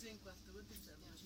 204 dicembre 2000